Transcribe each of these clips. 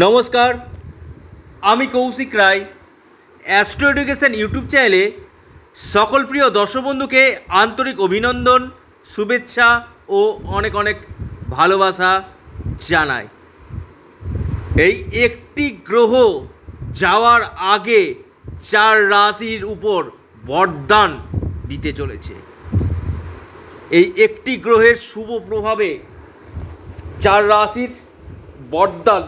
নমস্কার, আমি Koushik Roy, Astro Education YouTube চ্যানেলে সকল প্রিয় দর্শক বন্ধুকে আন্তরিক অভিনন্দন, শুভেচ্ছা ও অনেক অনেক ভালোবাসা জানাই। এই একটি গ্রহ যাওয়ার আগে চার রাশির উপর বরদান দিতে চলেছে। এই একটি গ্রহের শুভ প্রভাবে চার রাশির বরদান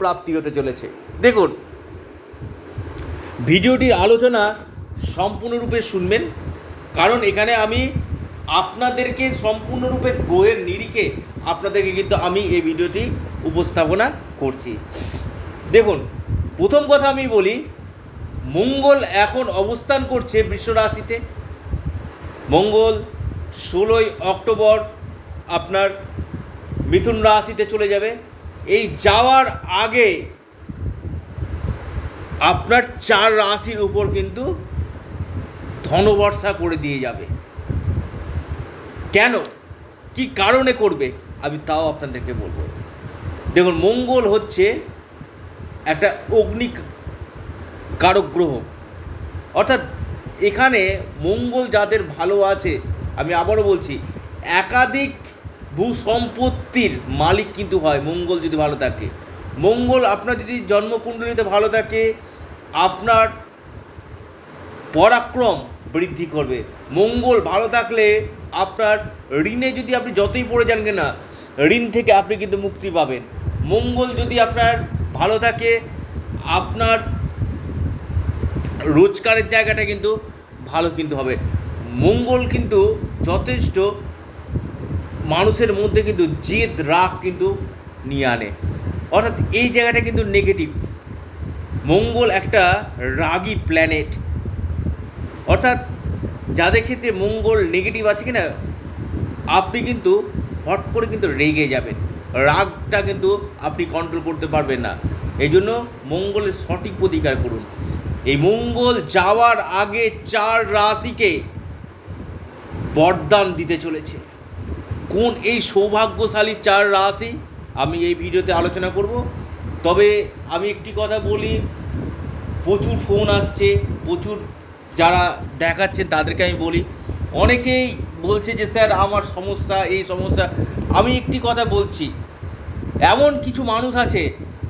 প্রাপ্তি হতে চলেছে। দেখুন, ভিডিওটির আলোচনা সম্পূর্ণরূপে শুনবেন, কারণ এখানে আমি আপনাদেরকে সম্পূর্ণরূপে গ্রহের নিরিখে আপনাদেরকে কিন্তু আমি এই ভিডিওটি উপস্থাপনা করছি। দেখুন, প্রথম কথা আমি বলি, মঙ্গল এখন অবস্থান করছে বৃষ রাশিতে মঙ্গল ষোলোই অক্টোবর আপনার মিথুন রাশিতে চলে যাবে। যাওয়ার আগে আপনার চার রাশির উপর কিন্তু ধনবর্ষা করে দিয়ে যাবে। কেন? কি কারণে করবে? আমি তাও আপনাদেরকে বলব। দেখুন, মঙ্গল হচ্ছে একটা অগ্নি কারক গ্রহ। অর্থাৎ এখানে মঙ্গল যাদের ভালো আছে, আমি আবারও বলছি, একাধিক ভূ সম্পত্তির মালিক কিন্তু হয়, মঙ্গল যদি ভালো থাকে। মঙ্গল আপনার যদি জন্মকুণ্ডলিতে ভালো থাকে, আপনার পরাক্রম বৃদ্ধি করবে। মঙ্গল ভালো থাকলে আপনার ঋণে যদি আপনি যতই পড়ে যান না, ঋণ থেকে আপনি কিন্তু মুক্তি পাবেন। মঙ্গল যদি আপনার ভালো থাকে, আপনার রোজগারের জায়গাটা কিন্তু ভালো কিন্তু হবে। মঙ্গল কিন্তু যথেষ্ট মানুষের মধ্যে কিন্তু জেদ, রাগ কিন্তু নিয়ে আনে। অর্থাৎ এই জায়গাটা কিন্তু নেগেটিভ মঙ্গল একটা রাগী প্ল্যানেট অর্থাৎ যাদের ক্ষেত্রে মঙ্গল নেগেটিভ আছে কি না আপনি কিন্তু হট করে কিন্তু রেগে যাবেন। রাগটা কিন্তু আপনি কন্ট্রোল করতে পারবেন না। এই জন্য মঙ্গলের সঠিক প্রতিকার করুন। এই মঙ্গল যাওয়ার আগে চার রাশিকে বরদান দিতে চলেছে। কোন এই সৌভাগ্যশালী চার রাশি আমি এই ভিডিওতে আলোচনা করব। তবে আমি একটি কথা বলি, প্রচুর ফোন আসছে, প্রচুর যারা দেখাচ্ছেন তাদেরকে আমি বলি। অনেকেই বলছে যে, স্যার, আমার সমস্যা, এই সমস্যা। আমি একটি কথা বলছি, এমন কিছু মানুষ আছে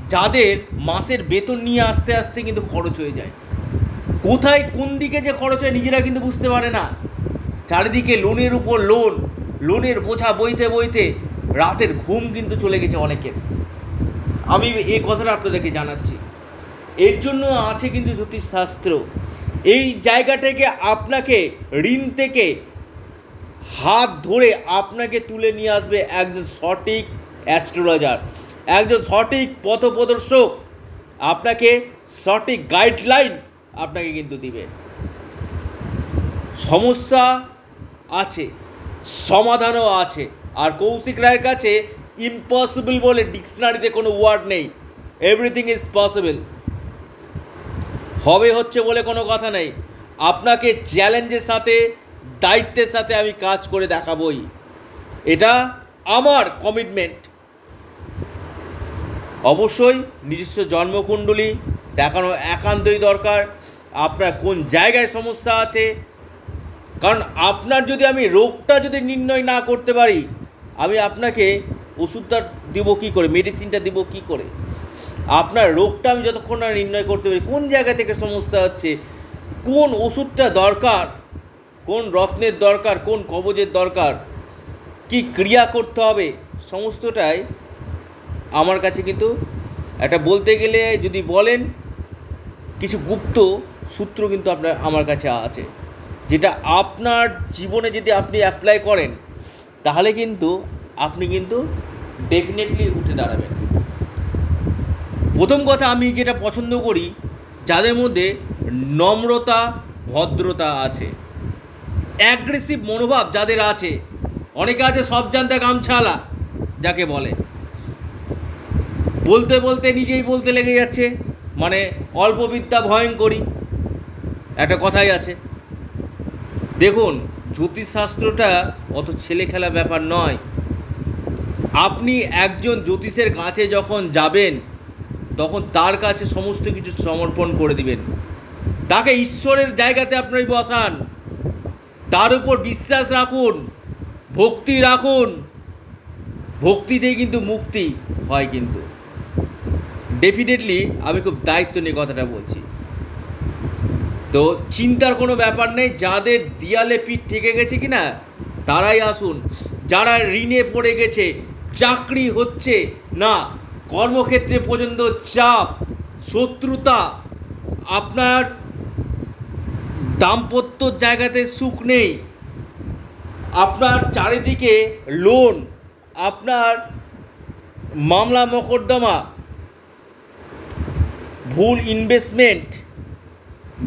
যাদের মাসের বেতন নিয়ে আসতে আসতে কিন্তু খরচ হয়ে যায়। কোথায় কোন দিকে যে খরচ হয় নিজেরা কিন্তু বুঝতে পারে না। চারিদিকে লোনের উপর লোন লোনের বোঝা বইতে বইতে রাতের ঘুম কিন্তু চলে গেছে অনেকের। আমি এই কথাটা আপনাদেরকে জানাচ্ছি। এর জন্য আছে কিন্তু জ্যোতিষশাস্ত্র। এই জায়গাটাকে আপনাকে, ঋণ থেকে হাত ধরে আপনাকে তুলে নিয়ে আসবে একজন সঠিক অ্যাস্ট্রোলজার। একজন সঠিক পথপ্রদর্শক আপনাকে সঠিক গাইডলাইন আপনাকে কিন্তু দিবে। সমস্যা আছে। সমাধানও আছে। আর কৌশিক রায়ের কাছে ইম্পসিবল বলে ডিকশনারিতে কোনো ওয়ার্ড নেই। এভরিথিং ইজ পসিবল হবে হচ্ছে বলে কোনো কথা নেই। আপনাকে চ্যালেঞ্জের সাথে, দায়িত্বের সাথে আমি কাজ করে দেখাবই। এটা আমার কমিটমেন্ট অবশ্যই নিজস্ব জন্মকুণ্ডলী দেখানো একান্তই দরকার। আপনার কোন জায়গায় সমস্যা আছে কারণ আপনার যদি আমি রোগটা যদি নির্ণয় না করতে পারি, আমি আপনাকে ওষুধটা দিব কী করে? মেডিসিনটা দিব কী করে? আপনার রোগটা আমি যতক্ষণ না নির্ণয় করতে পারি, কোন জায়গা থেকে সমস্যা হচ্ছে, কোন ওষুধটা দরকার, কোন রত্নের দরকার, কোন কবজের দরকার, কি ক্রিয়া করতে হবে, সমস্তটাই আমার কাছে কিন্তু একটা বলতে গেলে যদি বলেন, কিছু গুপ্ত সূত্র কিন্তু আপনার, আমার কাছে আছে। যেটা আপনার জীবনে যদি আপনি অ্যাপ্লাই করেন, তাহলে কিন্তু আপনি কিন্তু ডেফিনেটলি উঠে দাঁড়াবেন। প্রথম কথা আমি যেটা পছন্দ করি, যাদের মধ্যে নম্রতা, ভদ্রতা আছে অ্যাগ্রেসিভ মনোভাব যাদের আছে, অনেকে আছে সব জানতে গামছালা, যাকে বলে। বলতে বলতে নিজেই বলতে লেগে যাচ্ছে মানে অল্প বিদ্যা ভয়ঙ্করী একটা কথাই আছে। দেখুন, জ্যোতিষশাস্ত্রটা অত ছেলে খেলা ব্যাপার নয়। আপনি একজন জ্যোতিষের কাছে যখন যাবেন, তখন তার কাছে সমস্ত কিছু সমর্পণ করে দিবেন। তাকে ঈশ্বরের জায়গাতে আপনি বসান। তার উপর বিশ্বাস রাখুন, ভক্তি রাখুন। ভক্তিতেই কিন্তু মুক্তি হয় কিন্তু। ডেফিনেটলি আমি খুব দায়িত্ব নিয়ে কথাটা বলছি। তো চিন্তার কোনো ব্যাপার নেই, যাদের দিয়ালে পিঠ ঠেকে গেছে কি না তারাই আসুন। যারা ঋণে পড়ে গেছে, চাকরি হচ্ছে না, কর্মক্ষেত্রে পর্যন্ত চাপ, শত্রুতা, আপনার দাম্পত্য জায়গাতে সুখ নেই, আপনার চারিদিকে লোন, আপনার মামলা মকদ্দমা ভুল ইনভেস্টমেন্ট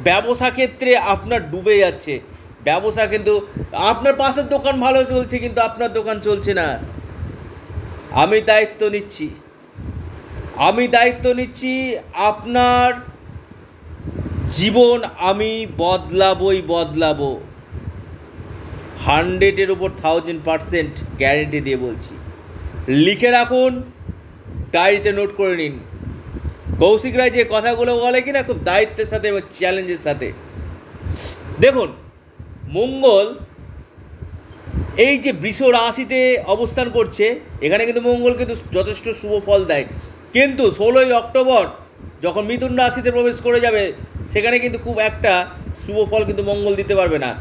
ব্যবসা ক্ষেত্রে আপনার ডুবে যাচ্ছে। ব্যবসা কিন্তু, আপনার পাশের দোকান ভালো চলছে কিন্তু আপনার দোকান চলছে না। আমি দায়িত্ব নিচ্ছি। আমি দায়িত্ব নিচ্ছি আপনার জীবন আমি বদলাবই বদলাবো। হান্ড্রেডের উপর থাউজেন্ড পারসেন্ট গ্যারেন্টি দিয়ে বলছি। লিখে রাখুন ডায়েরিতে নোট করে নিন। কৌশিক রায় যে কথাগুলো বলে কিনা খুব দায়িত্বের সাথে এবং চ্যালেঞ্জের সাথে। দেখুন, মঙ্গল এই যে বৃষ রাশিতে অবস্থান করছে, এখানে কিন্তু মঙ্গল কিন্তু যথেষ্ট শুভ ফল দেয়। কিন্তু ষোলোই অক্টোবর যখন মিথুন রাশিতে প্রবেশ করে যাবে, সেখানে কিন্তু খুব একটা শুভ ফল কিন্তু মঙ্গল দিতে পারবে না।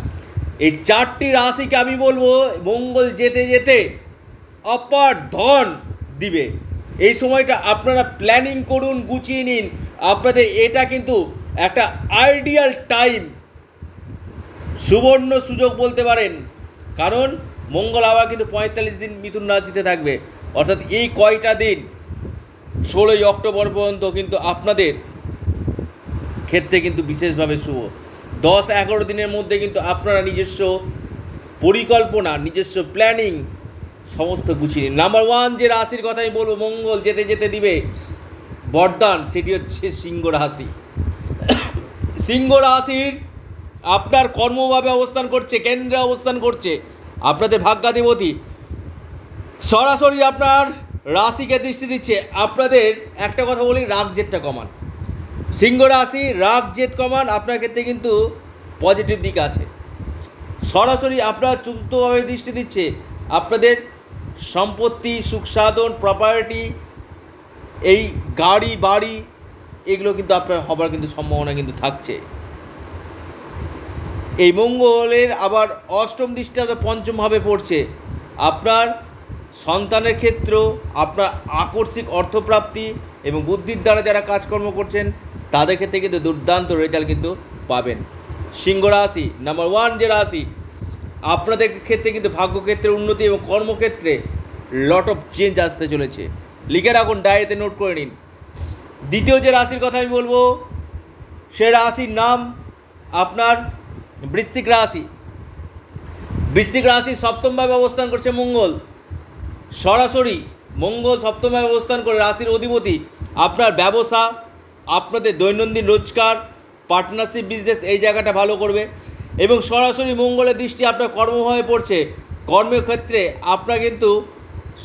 এই চারটি রাশিকে আমি বলব, মঙ্গল যেতে যেতে অপার ধন দিবে। এই সময়টা আপনারা প্ল্যানিং করুন, গুছিয়ে নিন। আপনাদের এটা কিন্তু একটা আইডিয়াল টাইম সুবর্ণ সুযোগ বলতে পারেন। কারণ মঙ্গল আবার কিন্তু পঁয়তাল্লিশ দিন মিথুন রাশিতে থাকবে। অর্থাৎ এই কয়টা দিন? ষোলোই অক্টোবর পর্যন্ত কিন্তু আপনাদের ক্ষেত্রে কিন্তু বিশেষভাবে শুভ। দশ এগারো দিনের মধ্যে কিন্তু আপনারা নিজস্ব পরিকল্পনা, নিজস্ব প্ল্যানিং সমস্ত গুছিয়ে নিন। নাম্বার ওয়ান যে রাশির কথা আমি বলব, মঙ্গল যেতে যেতে দিবে। বরদান সেটি হচ্ছে সিংহ রাশি। সিংহ রাশির আপনার কর্মভাবে অবস্থান করছে, কেন্দ্রে অবস্থান করছে, আপনাদের ভাগ্যাধিপতি। সরাসরি আপনার রাশিকে দৃষ্টি দিচ্ছে, আপনাদের একটা কথা বলি, রাগ জেদটা কমান। সিংহ রাশি, রাগ জেদ কমান, আপনার ক্ষেত্রে কিন্তু পজিটিভ দিক আছে। সরাসরি আপনার চতুর্থভাবে দৃষ্টি দিচ্ছে, আপনাদের সম্পত্তি, সুখ সাধন প্রপার্টি এই গাড়ি, বাড়ি, এগুলো কিন্তু আপনার হবার কিন্তু সম্ভাবনা কিন্তু থাকছে। এই মঙ্গলের আবার অষ্টম দৃষ্টি আপনার পঞ্চমভাবে পড়ছে। আপনার সন্তানের ক্ষেত্র, আপনার আকস্মিক অর্থপ্রাপ্তি এবং বুদ্ধির দ্বারা যারা কাজকর্ম করছেন, তাদের ক্ষেত্রে কিন্তু দুর্দান্ত রেজাল্ট কিন্তু পাবেন। সিংহ রাশি নাম্বার ওয়ান যে রাশি আপনাদের ক্ষেত্রে কিন্তু ভাগ্যক্ষেত্রে উন্নতি এবং কর্মক্ষেত্রে লট অফ চেঞ্জ আসতে চলেছে। লিখে রাখুন ডায়েরিতে নোট করে নিন। দ্বিতীয় যে রাশির কথা আমি বলব, সে রাশির নাম আপনার বৃশ্চিক রাশি। বৃশ্চিক রাশি সপ্তমভাবে অবস্থান করছে মঙ্গল। সরাসরি মঙ্গল সপ্তমভাবে অবস্থান করে রাশির অধিপতি। আপনার ব্যবসা, আপনাদের দৈনন্দিন রোজগার পার্টনারশিপ বিজনেস এই জায়গাটা ভালো করবে। এবং সরাসরি মঙ্গলের দৃষ্টি আপনার কর্মভাবে পড়ছে। কর্মক্ষেত্রে আপনার কিন্তু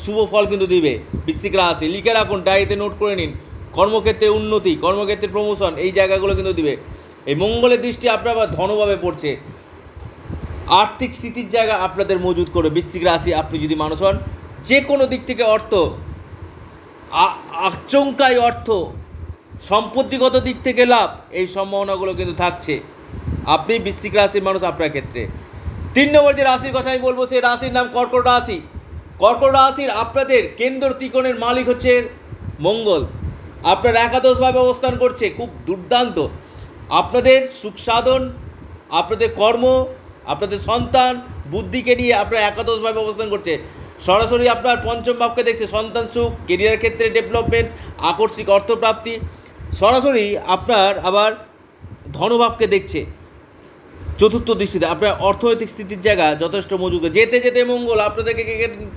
শুভ ফল কিন্তু দিবে। বৃশ্চিক রাশি, লিখে রাখুন, ডায়েরিতে নোট করে নিন। কর্মক্ষেত্রে উন্নতি, কর্মক্ষেত্রে প্রমোশন এই জায়গাগুলো কিন্তু দিবে। এই মঙ্গলের দৃষ্টি আপনার আবার ধনভাবে পড়ছে। আর্থিক স্থিতির জায়গা আপনাদের মজুদ করবে। বৃশ্চিক রাশি, আপনি যদি মানুষ হন যে কোনো দিক থেকে অর্থ আচমকাই অর্থ, সম্পত্তিগত দিক থেকে লাভ, এই সম্ভাবনাগুলো কিন্তু থাকছে। আপনি বৃশ্চিক রাশির মানুষ আপনার ক্ষেত্রে। তিন নম্বর যে রাশির কথা আমি বলব, সেই রাশির নাম কর্কট রাশি। কর্কট রাশির আপনাদের কেন্দ্র ত্রিকোণের মালিক হচ্ছে মঙ্গল। আপনার একাদশভাবে অবস্থান করছে, খুব দুর্দান্ত। আপনাদের সুখ সাধন, আপনাদের কর্ম, আপনাদের সন্তান, বুদ্ধিকে নিয়ে আপনার একাদশভাবে অবস্থান করছে। সরাসরি আপনার পঞ্চম ভাবকে দেখছে, সন্তান সুখ কেরিয়ার ক্ষেত্রে ডেভেলপমেন্ট আকস্মিক অর্থপ্রাপ্তি। সরাসরি আপনার আবার ধনভাবকে দেখছে। চতুর্থ দৃষ্টিতে আপনার অর্থনৈতিক স্থিতির জায়গা যথেষ্ট মজুদ যেতে যেতে মঙ্গল, আপনাদেরকে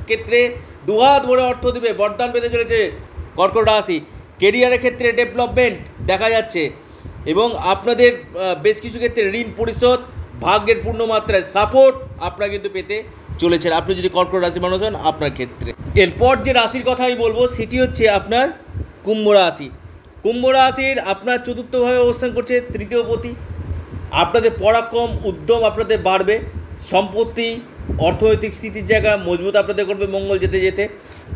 ক্ষেত্রে দুহাত ভরে অর্থ দিবে, বরদান পেতে চলেছে কর্কট রাশি। কেরিয়ারের ক্ষেত্রে ডেভেলপমেন্ট দেখা যাচ্ছে এবং আপনাদের বেশ কিছু ক্ষেত্রে ঋণ পরিশোধ, ভাগ্যের পূর্ণ মাত্রায় সাপোর্ট আপনারা কিন্তু পেতে চলেছেন। আপনি যদি কর্কট রাশি মানুষ হন, আপনার ক্ষেত্রে। এরপর যে রাশির কথা আমি বলব, সেটি হচ্ছে আপনার কুম্ভ রাশি। কুম্ভ রাশির আপনার চতুর্থভাবে অবস্থান করছে তৃতীয় পতি। আপনাদের পরাক্রম উদ্যম আপনাদের বাড়বে, সম্পত্তি, অর্থনৈতিক স্থিতির জায়গা মজবুত আপনাদের করবে মঙ্গল যেতে যেতে।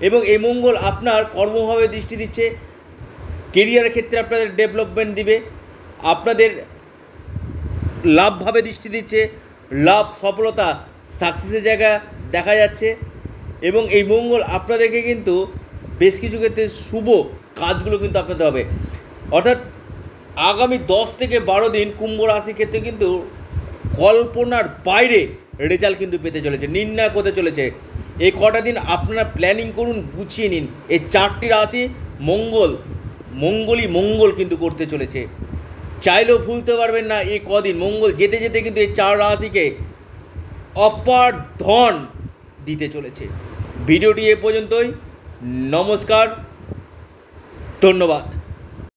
এবং এই মঙ্গল আপনার কর্মভাবে দৃষ্টি দিচ্ছে কেরিয়ারের ক্ষেত্রে আপনাদের ডেভেলপমেন্ট দিবে, আপনাদের লাভভাবে দৃষ্টি দিচ্ছে, লাভ, সফলতা সাকসেসের জায়গা দেখা যাচ্ছে। এবং এই মঙ্গল আপনাদেরকে কিন্তু বেশ কিছু ক্ষেত্রে শুভ কাজগুলো কিন্তু আপনাদের হবে। অর্থাৎ আগামী দশ থেকে বারো দিন কুম্ভ রাশির ক্ষেত্রে কিন্তু কল্পনার বাইরে রেজাল্ট কিন্তু পেতে চলেছে, নির্ণয় হতে চলেছে। এই কটা দিন আপনারা প্ল্যানিং করুন, গুছিয়ে নিন। এই চারটি রাশি মঙ্গল, মঙ্গলই মঙ্গল কিন্তু করতে চলেছে। চাইলেও ভুলতে পারবেন না এই কদিন। মঙ্গল যেতে যেতে কিন্তু এই চার রাশিকে অপার ধন দিতে চলেছে। ভিডিওটি এ পর্যন্তই। নমস্কার। ধন্যবাদ।